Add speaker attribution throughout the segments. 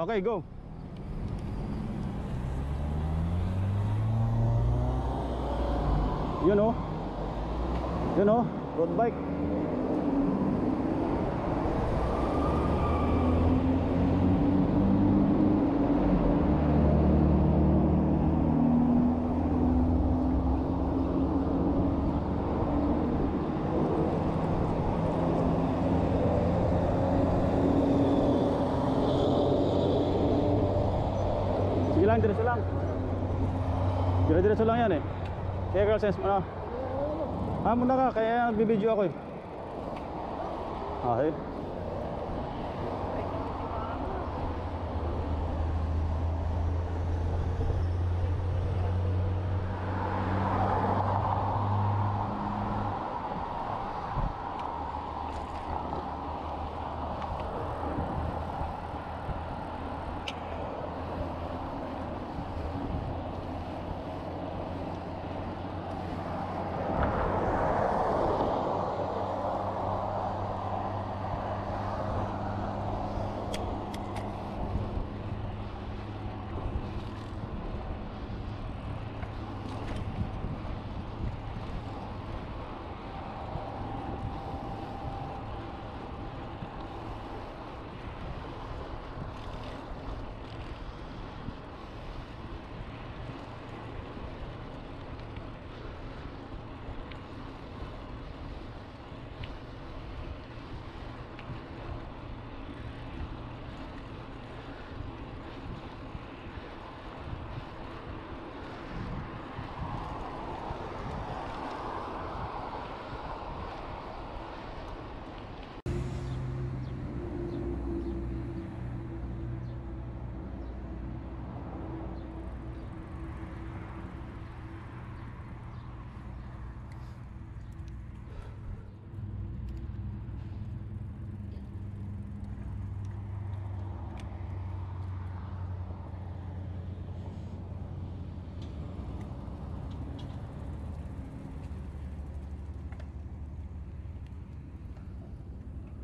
Speaker 1: Okay, go. Yun oh. Yun oh, road bike. Sige lang, diretso lang. Dire-diretso lang yan eh. Kaya girl sense mo. Ah, muna ka, kaya nagbibideo ako eh. Okay.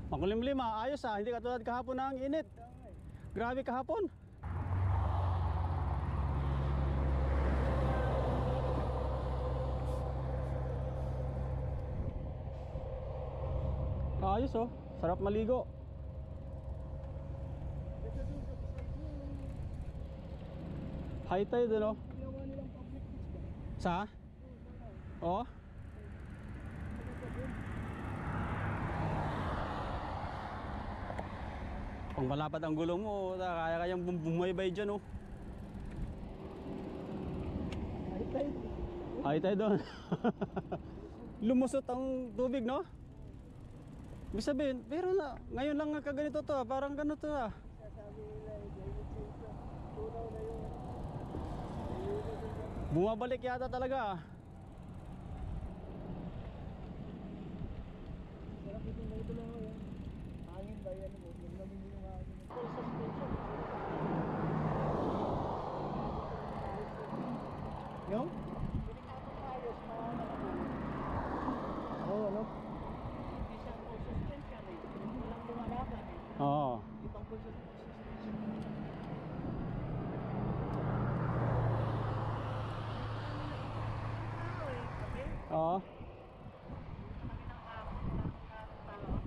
Speaker 1: Makulimlim ayos ah, hindi katulad kahapon ang init. Grabe kahapon. Ayos oh, sarap maligo. High tide ano? Sa? Oh? Pang malapad ang gulong mo, kaya kayang bum- bumaybay dyan oh. High tide doon. Lumusot ang tubig no? Ibig sabihin, pero na, ngayon lang nga kaganito to, ah, parang ganito ah. Bumabalik yata talaga ah.
Speaker 2: Hangin ba yan mo? Yung namin yung hangin. Na Oo, ano? Isang full suspension eh. Walang lumalaban eh.
Speaker 1: Oo.
Speaker 2: Ibang full suspension.
Speaker 1: Oo.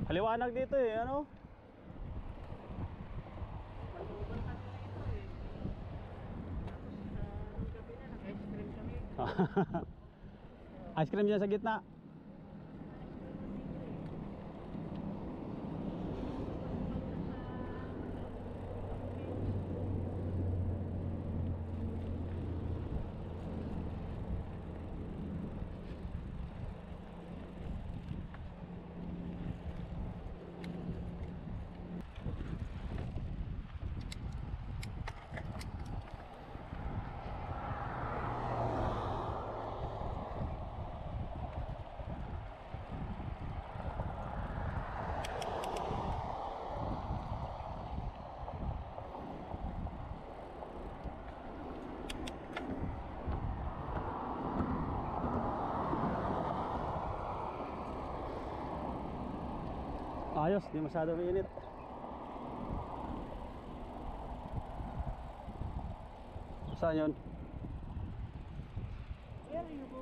Speaker 1: Haliwanag dito eh, ano? Ice cream dyan sa gitna. ayos di masyado mainit saan yun?
Speaker 2: yan yeah, yun po